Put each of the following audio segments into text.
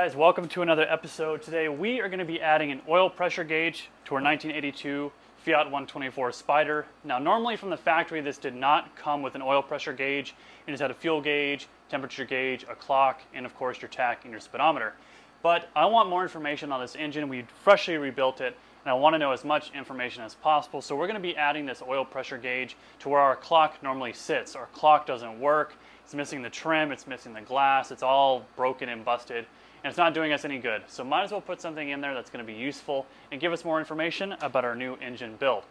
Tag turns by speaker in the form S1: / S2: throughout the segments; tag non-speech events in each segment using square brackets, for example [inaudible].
S1: Guys, welcome to another episode. Today we are going to be adding an oil pressure gauge to our 1982 Fiat 124 Spider. Now normally from the factory this did not come with an oil pressure gauge. It just had a fuel gauge, temperature gauge, a clock, and of course your tach and your speedometer. But I want more information on this engine. We freshly rebuilt it and I want to know as much information as possible. So we're going to be adding this oil pressure gauge to where our clock normally sits. Our clock doesn't work. It's missing the trim, it's missing the glass, it's all broken and busted, and it's not doing us any good. So might as well put something in there that's going to be useful and give us more information about our new engine build.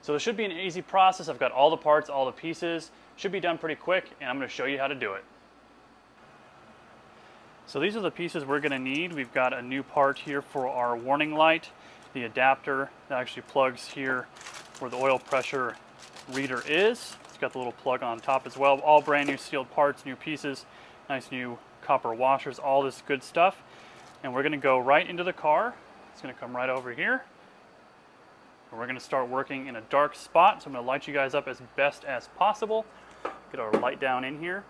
S1: So this should be an easy process. I've got all the parts, all the pieces. Should be done pretty quick, and I'm going to show you how to do it. So these are the pieces we're going to need. We've got a new part here for our warning light the adapter that actually plugs here where the oil pressure reader is. It's got the little plug on top as well. All brand new sealed parts, new pieces, nice new copper washers, all this good stuff. And we're gonna go right into the car. It's gonna come right over here. And we're gonna start working in a dark spot. So I'm gonna light you guys up as best as possible. Get our light down in here.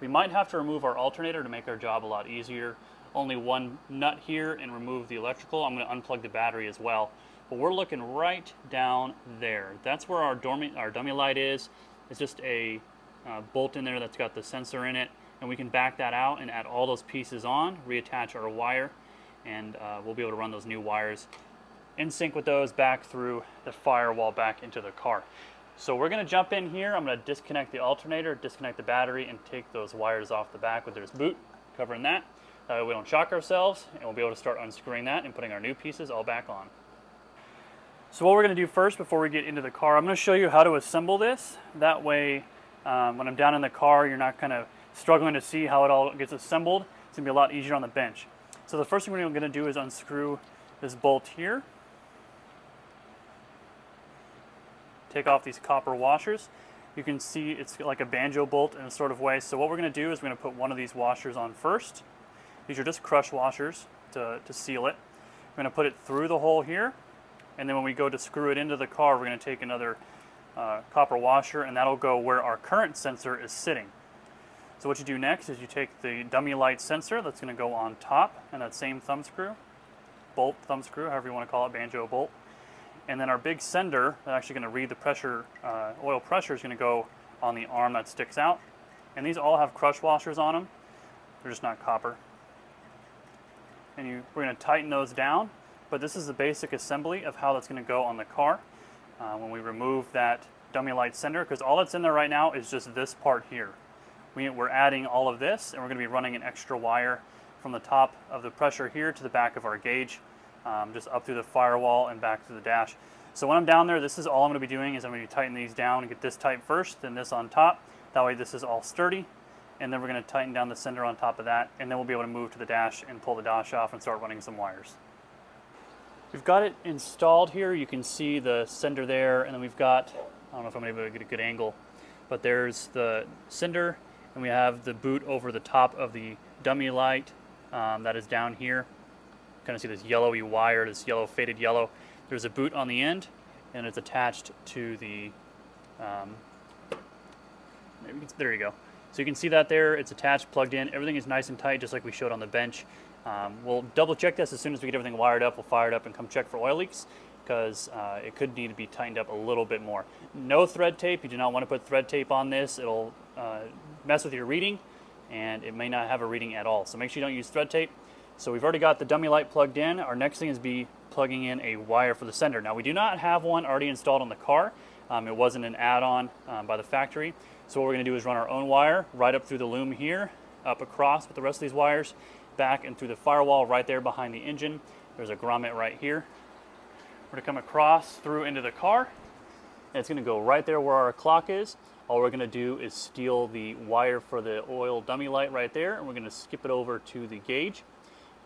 S1: We might have to remove our alternator to make our job a lot easier only one nut here and remove the electrical. I'm going to unplug the battery as well. But we're looking right down there. That's where our, dummy, our dummy light is. It's just a uh, bolt in there that's got the sensor in it. And we can back that out and add all those pieces on, reattach our wire, and uh, we'll be able to run those new wires in sync with those back through the firewall back into the car. So we're going to jump in here. I'm going to disconnect the alternator, disconnect the battery, and take those wires off the back with this boot covering that. Uh, we don't shock ourselves, and we'll be able to start unscrewing that and putting our new pieces all back on. So what we're going to do first before we get into the car, I'm going to show you how to assemble this. That way, um, when I'm down in the car, you're not kind of struggling to see how it all gets assembled. It's going to be a lot easier on the bench. So the first thing we're going to do is unscrew this bolt here. Take off these copper washers. You can see it's like a banjo bolt in a sort of way. So what we're going to do is we're going to put one of these washers on first. These are just crush washers to, to seal it. I'm going to put it through the hole here, and then when we go to screw it into the car, we're going to take another uh, copper washer, and that'll go where our current sensor is sitting. So what you do next is you take the dummy light sensor that's going to go on top, and that same thumb screw, bolt, thumb screw, however you want to call it, banjo bolt. And then our big sender that's actually going to read the pressure, uh, oil pressure is going to go on the arm that sticks out. And these all have crush washers on them. They're just not copper and you, we're going to tighten those down. But this is the basic assembly of how that's going to go on the car. Uh, when we remove that dummy light sender, because all that's in there right now is just this part here. We, we're adding all of this, and we're going to be running an extra wire from the top of the pressure here to the back of our gauge, um, just up through the firewall and back to the dash. So when I'm down there, this is all I'm going to be doing is I'm going to tighten these down and get this tight first, then this on top. That way this is all sturdy and then we're going to tighten down the sender on top of that and then we'll be able to move to the dash and pull the dash off and start running some wires. We've got it installed here. You can see the sender there and then we've got, I don't know if I'm able to get a good angle, but there's the sender and we have the boot over the top of the dummy light um, that is down here. Kind of see this yellowy wire, this yellow faded yellow. There's a boot on the end and it's attached to the, um, there you go. So you can see that there, it's attached, plugged in, everything is nice and tight just like we showed on the bench. Um, we'll double check this as soon as we get everything wired up, we'll fire it up and come check for oil leaks because uh, it could need to be tightened up a little bit more. No thread tape, you do not want to put thread tape on this, it'll uh, mess with your reading and it may not have a reading at all. So make sure you don't use thread tape. So we've already got the dummy light plugged in. Our next thing is be plugging in a wire for the sender. Now we do not have one already installed on the car. Um, it wasn't an add-on um, by the factory. So what we're going to do is run our own wire right up through the loom here, up across with the rest of these wires, back and through the firewall right there behind the engine. There's a grommet right here. We're to come across through into the car. And it's going to go right there where our clock is. All we're going to do is steal the wire for the oil dummy light right there, and we're going to skip it over to the gauge.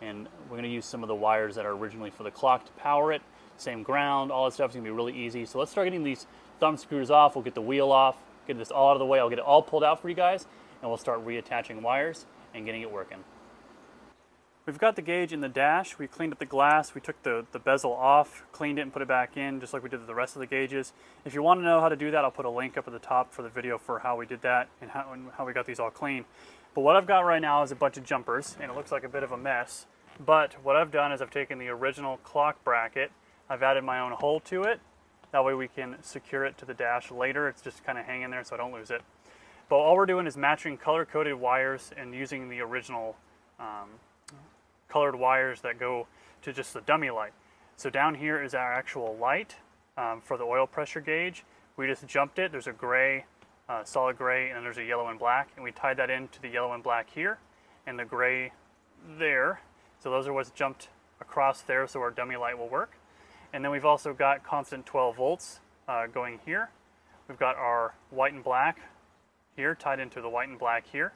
S1: And we're going to use some of the wires that are originally for the clock to power it. Same ground, all that stuff is to be really easy. So let's start getting these thumb screws off. We'll get the wheel off, get this all out of the way. I'll get it all pulled out for you guys, and we'll start reattaching wires and getting it working. We've got the gauge in the dash. We cleaned up the glass. We took the, the bezel off, cleaned it and put it back in just like we did the rest of the gauges. If you want to know how to do that, I'll put a link up at the top for the video for how we did that and how, and how we got these all clean. But what I've got right now is a bunch of jumpers and it looks like a bit of a mess. But what I've done is I've taken the original clock bracket, I've added my own hole to it. That way we can secure it to the dash later. It's just kind of hanging there so I don't lose it. But all we're doing is matching color-coded wires and using the original um, colored wires that go to just the dummy light. So down here is our actual light um, for the oil pressure gauge. We just jumped it. There's a gray, uh, solid gray, and there's a yellow and black. And we tied that into the yellow and black here and the gray there. So those are what's jumped across there so our dummy light will work. And then we've also got constant 12 volts uh, going here. We've got our white and black here tied into the white and black here.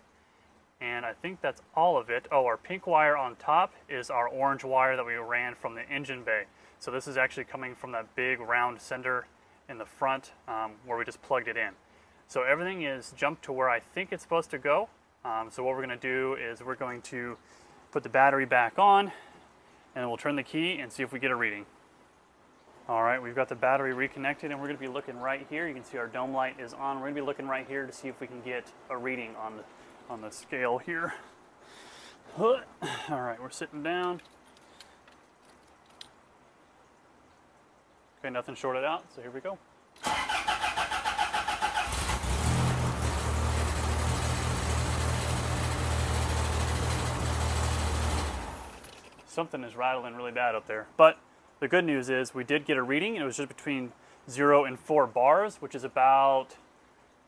S1: And I think that's all of it. Oh, our pink wire on top is our orange wire that we ran from the engine bay. So this is actually coming from that big round sender in the front um, where we just plugged it in. So everything is jumped to where I think it's supposed to go. Um, so what we're going to do is we're going to put the battery back on and we'll turn the key and see if we get a reading. All right, we've got the battery reconnected and we're going to be looking right here. You can see our dome light is on. We're going to be looking right here to see if we can get a reading on the on the scale here. [laughs] All right, we're sitting down. Okay, nothing shorted out, so here we go. Something is rattling really bad up there. But the good news is we did get a reading, and it was just between 0 and 4 bars, which is about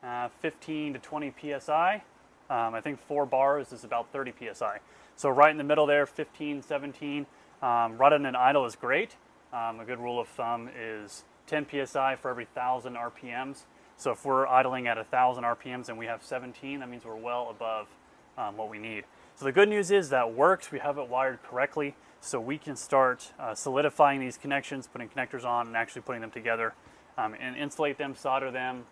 S1: uh, 15 to 20 psi. Um, I think four bars is about 30 psi. So right in the middle there, 15, 17. Um, running and idle is great. Um, a good rule of thumb is 10 psi for every 1,000 RPMs. So if we're idling at 1,000 RPMs and we have 17, that means we're well above um, what we need. So the good news is that works. We have it wired correctly. So we can start uh, solidifying these connections, putting connectors on, and actually putting them together um, and insulate them, solder them,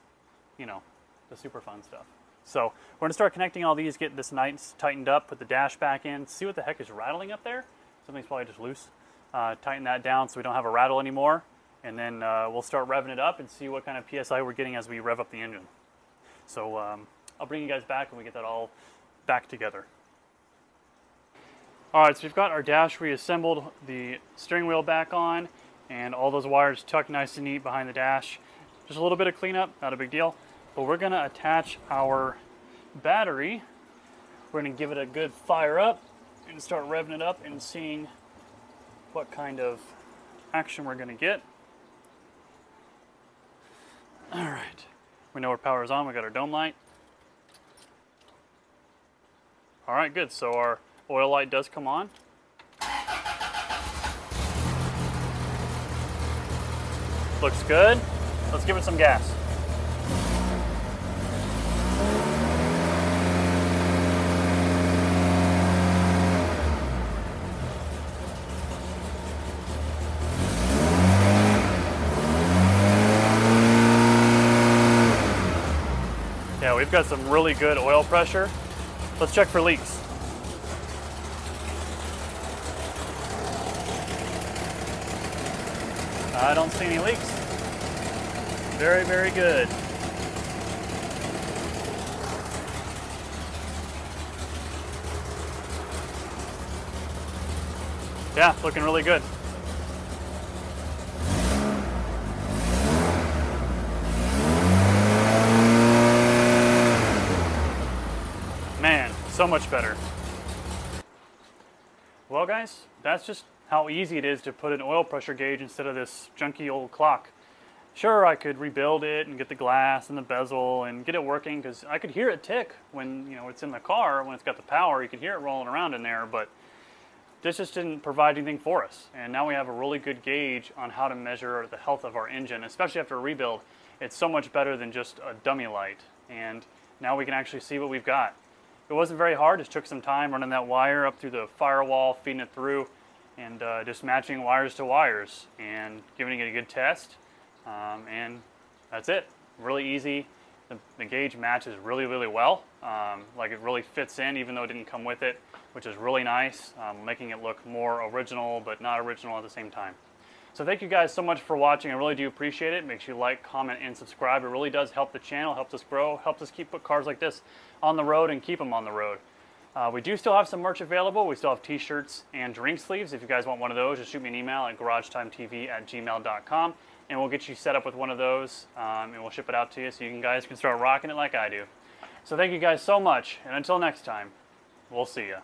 S1: you know, the super fun stuff. So we're gonna start connecting all these, get this nice tightened up, put the dash back in, see what the heck is rattling up there. Something's probably just loose. Uh, tighten that down so we don't have a rattle anymore. And then uh, we'll start revving it up and see what kind of PSI we're getting as we rev up the engine. So um, I'll bring you guys back when we get that all back together. All right, so we've got our dash reassembled, the steering wheel back on, and all those wires tucked nice and neat behind the dash. Just a little bit of cleanup, not a big deal. But we're gonna attach our battery. We're gonna give it a good fire up and start revving it up and seeing what kind of action we're gonna get. All right, we know our power is on, we got our dome light. All right, good, so our oil light does come on. Looks good. Let's give it some gas. Yeah, we've got some really good oil pressure. Let's check for leaks. I don't see any leaks. Very, very good. Yeah, looking really good. Man, so much better. Well guys, that's just how easy it is to put an oil pressure gauge instead of this junky old clock. Sure, I could rebuild it and get the glass and the bezel and get it working because I could hear it tick when you know it's in the car, when it's got the power, you could hear it rolling around in there, but this just didn't provide anything for us. And now we have a really good gauge on how to measure the health of our engine, especially after a rebuild. It's so much better than just a dummy light. And now we can actually see what we've got. It wasn't very hard, just took some time running that wire up through the firewall, feeding it through, and uh, just matching wires to wires and giving it a good test. Um, and that's it. Really easy. The, the, gauge matches really, really well. Um, like it really fits in, even though it didn't come with it. which is really nice, um, making it look more original but not original at the same time. So thank you guys so much for watching. I really do appreciate it. Make sure you like, comment, and subscribe. It really does help the channel, helps us grow, helps us keep put cars like this on the road and keep them on the road. Uh, we do still have some merch available. We still have t-shirts and drink sleeves. If you guys want one of those, just shoot me an email at garagetimetv at gmail.com and we'll get you set up with one of those um, and we'll ship it out to you so you guys can start rocking it like I do. So thank you guys so much, and until next time, we'll see you.